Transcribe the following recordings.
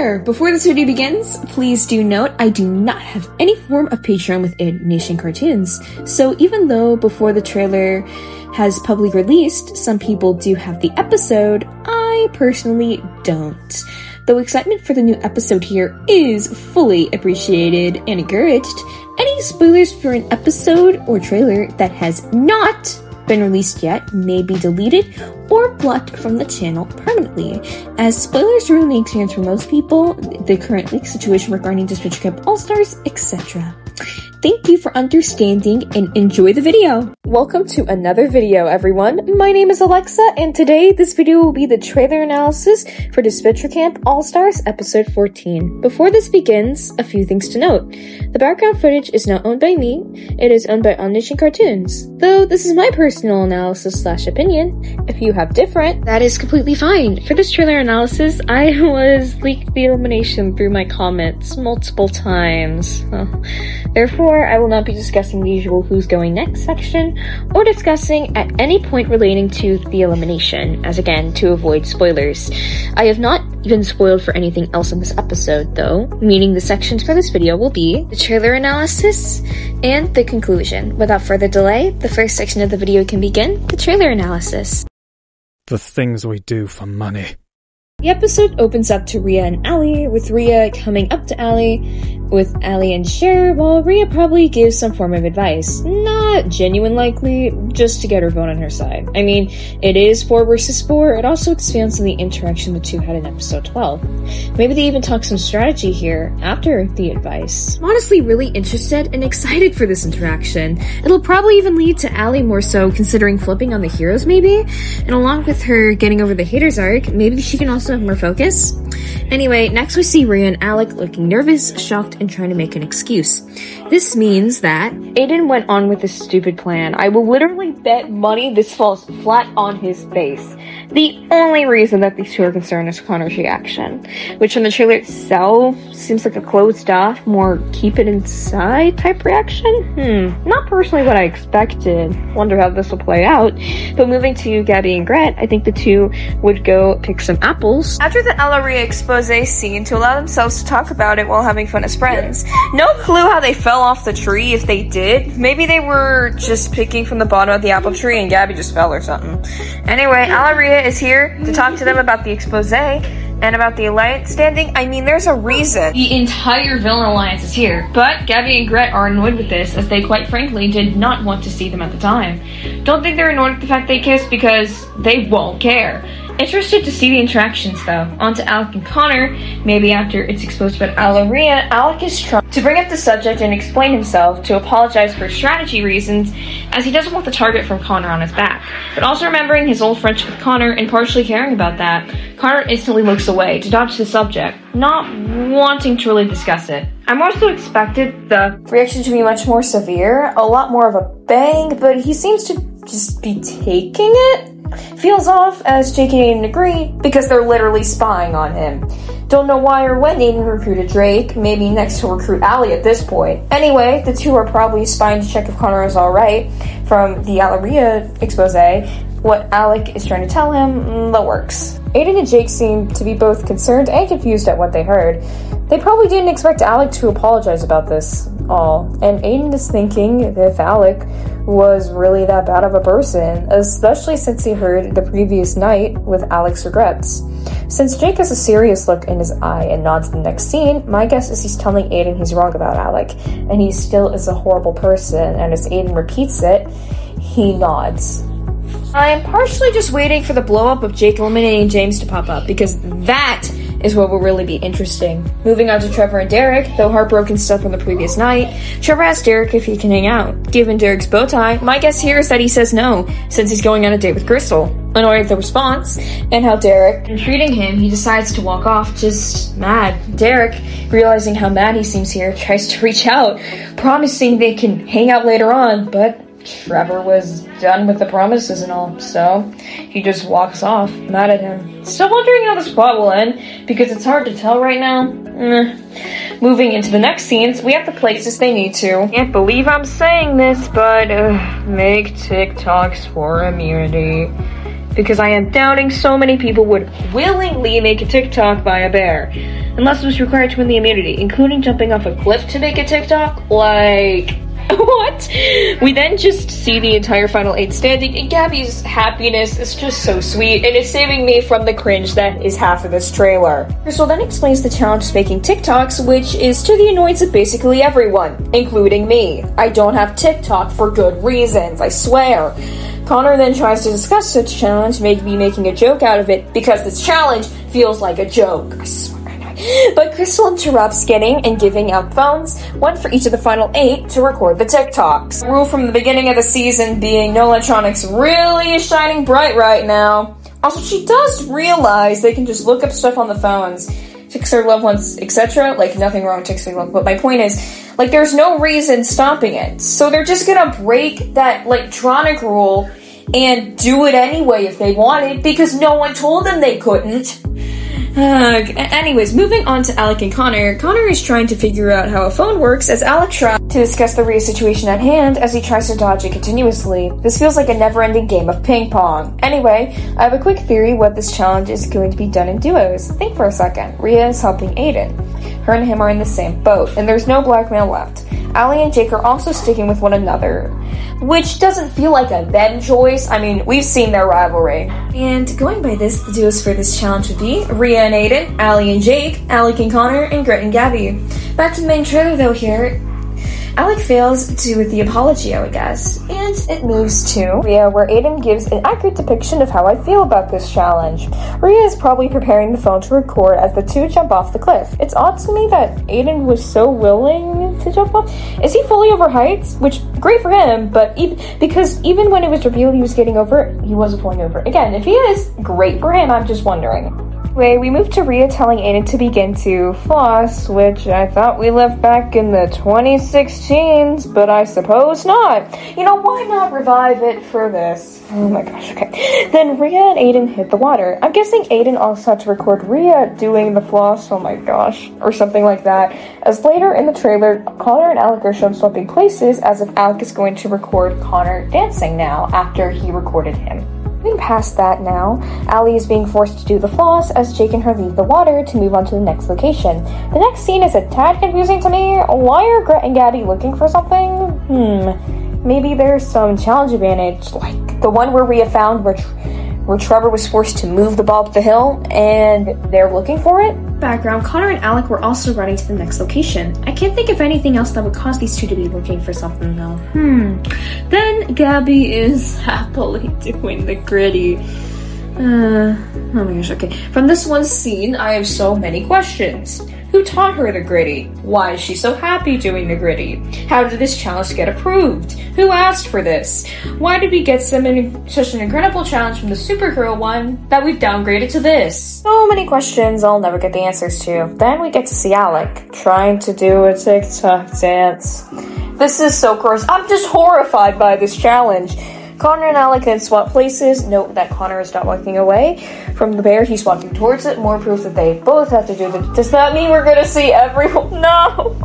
there! Before this video begins, please do note I do not have any form of Patreon with Nation Cartoons. So even though before the trailer has publicly released, some people do have the episode, I personally don't. Though excitement for the new episode here is fully appreciated and encouraged, any spoilers for an episode or trailer that has not been released yet may be deleted or blocked from the channel permanently, as spoilers ruin the experience for most people, the current leak situation regarding Disventure Camp All Stars, etc. Thank you for understanding and enjoy the video. Welcome to another video, everyone. My name is Alexa, and today this video will be the trailer analysis for Disventure Camp All-Stars Episode 14. Before this begins, a few things to note. The background footage is not owned by me, it is owned by Odd Nation Cartoons. Though this is my personal analysis slash opinion, if you have different, that is completely fine. For this trailer analysis, I was leaked the elimination through my comments multiple times. Therefore, I will not be discussing the usual who's going next section, or discussing at any point relating to the elimination, as again, to avoid spoilers. I have not been spoiled for anything else in this episode, though, meaning the sections for this video will be the trailer analysis and the conclusion. Without further delay, the first section of the video can begin, the trailer analysis. The things we do for money. The episode opens up to Rhea and Allie, with Rhea coming up to Allie with Allie and Cher, while Rhea probably gives some form of advice. Not genuine likely, just to get her vote on her side. I mean, it is 4 versus 4, it also expands on the interaction the two had in episode 12. Maybe they even talk some strategy here after the advice. I'm honestly really interested and excited for this interaction. It'll probably even lead to Allie more so considering flipping on the heroes maybe, and along with her getting over the haters arc, maybe she can also have more focus. Anyway, next we see Rhea and Alec looking nervous, shocked, and trying to make an excuse. This means that Aiden went on with this stupid plan. I will literally bet money this falls flat on his face. The only reason that these two are concerned is Connor's reaction, which in the trailer itself seems like a closed off, more keep it inside type reaction. Hmm, not personally what I expected. Wonder how this will play out. But moving to Gabby and Gret, I think the two would go pick some apples. After the Alaria expose scene to allow themselves to talk about it while having fun as friends. No clue how they fell off the tree if they did. Maybe they were just picking from the bottom of the apple tree and Gabby just fell or something. Anyway, Alaria is here to talk to them about the expose and about the alliance standing. I mean, there's a reason. The entire villain alliance is here. But Gabby and Gret are annoyed with this, as they quite frankly did not want to see them at the time. Don't think they're annoyed at the fact they kissed because they won't care. Interested to see the interactions though. On to Alec and Connor, maybe after it's exposed about Alaria, Alec is trying to bring up the subject and explain himself, to apologize for strategy reasons, as he doesn't want the target from Connor on his back. But also remembering his old friendship with Connor and partially caring about that, Connor instantly looks away to dodge the subject, not wanting to really discuss it. I am also expected the reaction to be much more severe, a lot more of a bang, but he seems to just be taking it Feels off, as Jake and Aiden agree, because they're literally spying on him. Don't know why or when Aiden recruited Drake, maybe next to recruit Allie at this point. Anyway, the two are probably spying to check if Connor is alright from the Alaria expose. What Alec is trying to tell him, mm, the works. Aiden and Jake seem to be both concerned and confused at what they heard. They probably didn't expect Alec to apologize about this all, and Aiden is thinking if Alec was really that bad of a person, especially since he heard the previous night with Alec's regrets. Since Jake has a serious look in his eye and nods to the next scene, my guess is he's telling Aiden he's wrong about Alec, and he still is a horrible person, and as Aiden repeats it, he nods. I am partially just waiting for the blowup of Jake eliminating James to pop up, because that is what will really be interesting. Moving on to Trevor and Derek, though heartbroken stuff from the previous night, Trevor asks Derek if he can hang out. Given Derek's bow tie, my guess here is that he says no, since he's going on a date with Crystal. Annoyed at the response, and how Derek, in treating him, he decides to walk off, just mad. Derek, realizing how mad he seems here, tries to reach out, promising they can hang out later on, but Trevor was done with the promises and all, so he just walks off, mad at him. Still wondering how this plot will end, because it's hard to tell right now. Eh. Moving into the next scenes, we have the places they need to. Can't believe I'm saying this, but uh, make TikToks for immunity because I am doubting so many people would willingly make a TikTok by a bear. Unless it was required to win the immunity, including jumping off a cliff to make a TikTok? Like, what? We then just see the entire final eight standing, and Gabby's happiness is just so sweet, and it's saving me from the cringe that is half of this trailer. Crystal then explains the challenge of making TikToks, which is to the annoyance of basically everyone, including me. I don't have TikTok for good reasons, I swear. Connor then tries to discuss such challenge, maybe making a joke out of it, because this challenge feels like a joke. I swear. But Crystal interrupts getting and giving out phones, one for each of the final eight, to record the TikToks. Rule from the beginning of the season being no electronics really is shining bright right now. Also, she does realize they can just look up stuff on the phones, fix their loved ones, etc. Like, nothing wrong with texting loved but my point is, like, there's no reason stopping it. So they're just gonna break that electronic rule and do it anyway if they wanted because no one told them they couldn't. Uh, anyways, moving on to Alec and Connor. Connor is trying to figure out how a phone works as Alec tries to discuss the real situation at hand as he tries to dodge it continuously. This feels like a never-ending game of ping pong. Anyway, I have a quick theory what this challenge is going to be done in duos. Think for a second. Rhea is helping Aiden. Her and him are in the same boat, and there's no blackmail left. Allie and Jake are also sticking with one another, which doesn't feel like a them choice. I mean, we've seen their rivalry. And going by this, the duos for this challenge would be Rhea and Aiden, Allie and Jake, Alec and Connor, and Gret and Gabby. Back to the main trailer though here. Alec fails to with the apology, I would guess, and it moves to Rhea, where Aiden gives an accurate depiction of how I feel about this challenge. Rhea is probably preparing the phone to record as the two jump off the cliff. It's odd to me that Aiden was so willing to jump off. Is he fully over heights? Which great for him, but even because even when it was revealed he was getting over he wasn't falling over. Again, if he is, great for him. I'm just wondering. Anyway, we moved to Rhea telling Aiden to begin to floss, which I thought we left back in the 2016s, but I suppose not. You know, why not revive it for this? Oh my gosh, okay. Then Rhea and Aiden hit the water. I'm guessing Aiden also had to record Rhea doing the floss, oh my gosh, or something like that. As later in the trailer, Connor and Alec are shown swapping places as if Alec is going to record Connor dancing now after he recorded him. Moving past that now, Allie is being forced to do the floss as Jake and her leave the water to move on to the next location. The next scene is a tad confusing to me. Why are Gret and Gabby looking for something? Hmm. Maybe there's some challenge advantage, like the one where Rhea found where, where Trevor was forced to move the ball up the hill and they're looking for it? Background Connor and Alec were also running to the next location. I can't think of anything else that would cause these two to be looking for something though. Hmm. Then Gabby is happily doing the gritty. Uh, oh my gosh, okay. From this one scene, I have so many questions. Who taught her the gritty? Why is she so happy doing the gritty? How did this challenge get approved? Who asked for this? Why did we get such an incredible challenge from the Supergirl one that we've downgraded to this? So many questions I'll never get the answers to. Then we get to see Alec trying to do a TikTok dance. This is so gross. I'm just horrified by this challenge. Connor and Alec then swap places. Note that Connor is not walking away from the bear. He's walking towards it. More proof that they both have to do the. Does that mean we're gonna see everyone? No!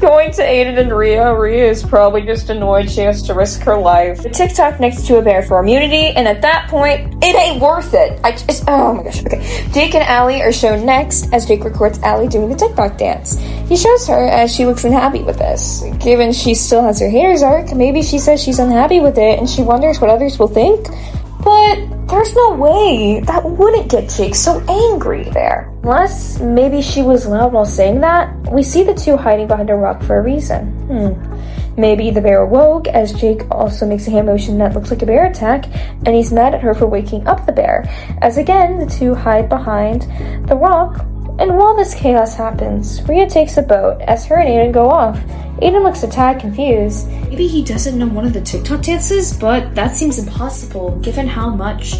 Going to Aiden and Rhea. Rhea is probably just annoyed she has to risk her life. The TikTok next to a bear for immunity, and at that point, it ain't worth it. I just, oh my gosh, okay. Jake and Allie are shown next as Jake records Allie doing the TikTok dance. He shows her as she looks unhappy with this. Given she still has her hair's arc, maybe she says she's unhappy with it and she wonders what others will think. But there's no way that wouldn't get Jake so angry there. Unless maybe she was loud while saying that. We see the two hiding behind a rock for a reason. Hmm. Maybe the bear awoke as Jake also makes a hand motion that looks like a bear attack, and he's mad at her for waking up the bear. As again, the two hide behind the rock. And while this chaos happens, Rhea takes a boat as her and Aiden go off. Aiden looks a tad confused. Maybe he doesn't know one of the TikTok dances, but that seems impossible given how much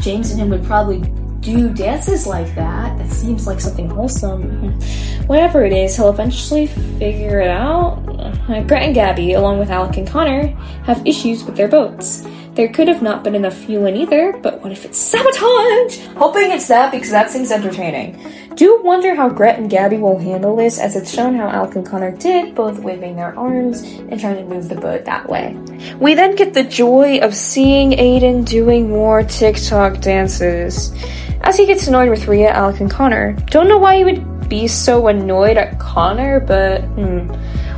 James and him would probably do dances like that. That seems like something wholesome. Whatever it is, he'll eventually figure it out. Uh, Gret and Gabby, along with Alec and Connor, have issues with their boats. There could have not been enough fuel in either, but what if it's sabotage? Hoping it's that because that seems entertaining. Do wonder how Gret and Gabby will handle this, as it's shown how Alec and Connor did, both waving their arms and trying to move the boat that way. We then get the joy of seeing Aiden doing more TikTok dances. As he gets annoyed with Rhea, Alec, and Connor. Don't know why he would be so annoyed at Connor, but hmm.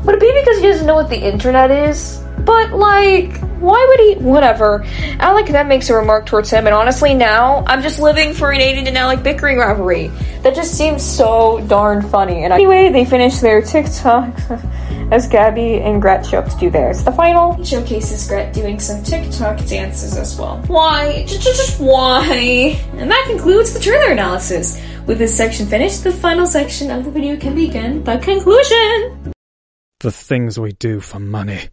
Would it be because he doesn't know what the internet is? But like, why would he? Whatever. Alec then makes a remark towards him, and honestly, now I'm just living for an Aiden and Alec bickering rivalry. That just seems so darn funny. And anyway, they finish their TikTok as Gabby and Gret show up to do theirs. The final showcases Gret doing some TikTok dances as well. Why? Just, just why? And that concludes the trailer analysis. With this section finished, the final section of the video can begin. The conclusion. The things we do for money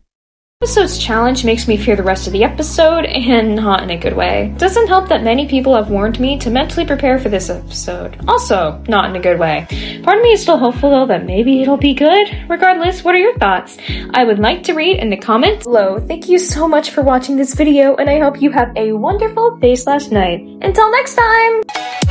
episode's challenge makes me fear the rest of the episode, and not in a good way. Doesn't help that many people have warned me to mentally prepare for this episode. Also, not in a good way. Part of me is still hopeful though that maybe it'll be good. Regardless, what are your thoughts? I would like to read in the comments below. Thank you so much for watching this video, and I hope you have a wonderful day slash night. Until next time!